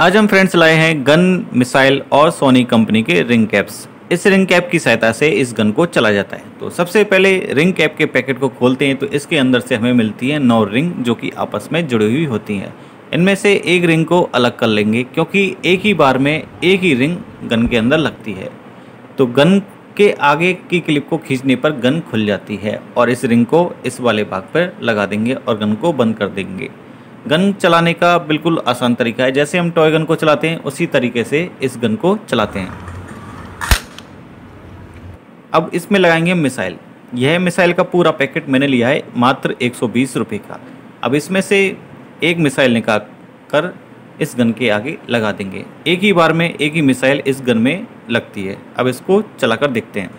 आज हम फ्रेंड्स लाए हैं गन, मिसाइल और सोनी कंपनी के रिंग कैप्स इस रिंग कैप की सहायता से इस गन को चला जाता है। तो सबसे पहले रिंग कैप के पैकेट को खोलते हैं तो इसके अंदर से हमें मिलती है नौ रिंग जो कि आपस में जुड़ी हुई होती हैं। इनमें से एक रिंग को अलग कर लेंगे, क्योंकि एक ही बार में एक ही रिंग गन के अंदर लगती है। तो गन के आगे की क्लिप को खींचने पर गन खुल जाती है और इस रिंग को इस वाले भाग पर लगा देंगे और गन को बंद कर देंगे। गन चलाने का बिल्कुल आसान तरीका है। जैसे हम टॉय गन को चलाते हैं, उसी तरीके से इस गन को चलाते हैं। अब इसमें लगाएँगे मिसाइल। यह मिसाइल का पूरा पैकेट मैंने लिया है, मात्र एक सौ का। अब इसमें से एक मिसाइल निकाल कर इस गन के आगे लगा देंगे। एक ही बार में एक ही मिसाइल इस गन में लगती है। अब इसको चलाकर देखते हैं।